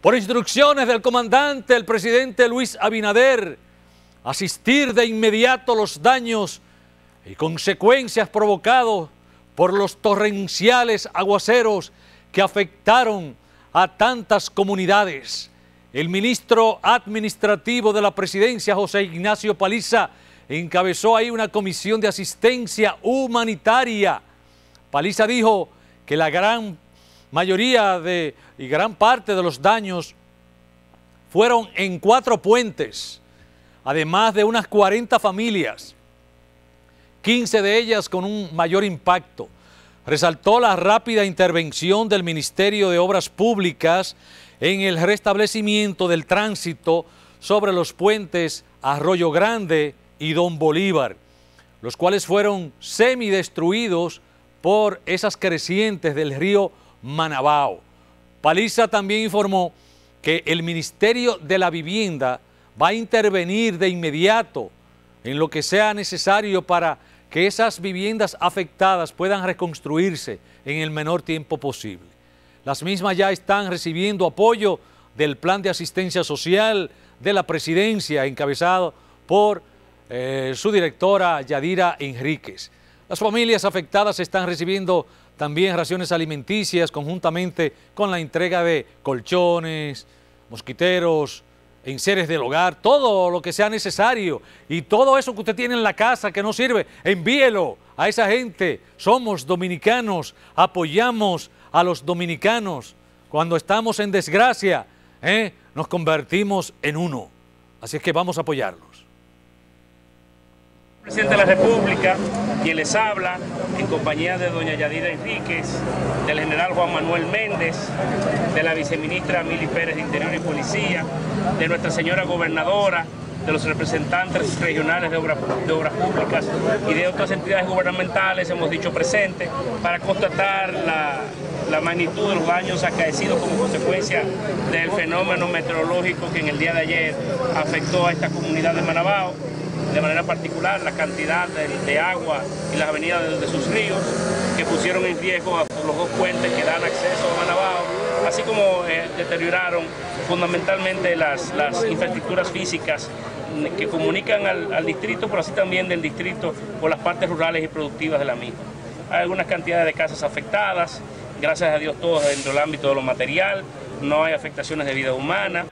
por instrucciones del comandante, el presidente Luis Abinader, asistir de inmediato los daños y consecuencias provocados por los torrenciales aguaceros que afectaron a tantas comunidades. El ministro administrativo de la presidencia, José Ignacio Paliza, encabezó ahí una comisión de asistencia humanitaria. Paliza dijo que la gran mayoría de, y gran parte de los daños fueron en cuatro puentes, además de unas 40 familias, 15 de ellas con un mayor impacto. Resaltó la rápida intervención del Ministerio de Obras Públicas en el restablecimiento del tránsito sobre los puentes Arroyo Grande y Don Bolívar, los cuales fueron semidestruidos por esas crecientes del río Manabao. Paliza también informó que el Ministerio de la Vivienda va a intervenir de inmediato en lo que sea necesario para que esas viviendas afectadas puedan reconstruirse en el menor tiempo posible. Las mismas ya están recibiendo apoyo del Plan de Asistencia Social de la Presidencia, encabezado por eh, su directora Yadira Enríquez. Las familias afectadas están recibiendo también raciones alimenticias conjuntamente con la entrega de colchones, mosquiteros, enseres del hogar, todo lo que sea necesario y todo eso que usted tiene en la casa que no sirve, envíelo a esa gente. Somos dominicanos, apoyamos a los dominicanos. Cuando estamos en desgracia, ¿eh? nos convertimos en uno. Así es que vamos a apoyarlos. Presidente de la República, quien les habla, en compañía de doña Yadira Enríquez, del general Juan Manuel Méndez, de la viceministra Mili Pérez de Interior y Policía, de nuestra señora gobernadora, de los representantes regionales de, obras públicas y de otras entidades gubernamentales hemos dicho presente para constatar la, la magnitud de los daños acaecidos como consecuencia del fenómeno meteorológico que en el día de ayer afectó a esta comunidad de Manabao de manera particular la cantidad de, agua y las avenidas de, sus ríos que pusieron en riesgo a los dos puentes que dan acceso a Manabao, así como eh, deterioraron fundamentalmente las, infraestructuras físicas que comunican al, distrito, pero así también del distrito por las partes rurales y productivas de la misma. Hay algunas cantidades de casas afectadas, gracias a Dios todos dentro del ámbito de lo material, no hay afectaciones de vida humana.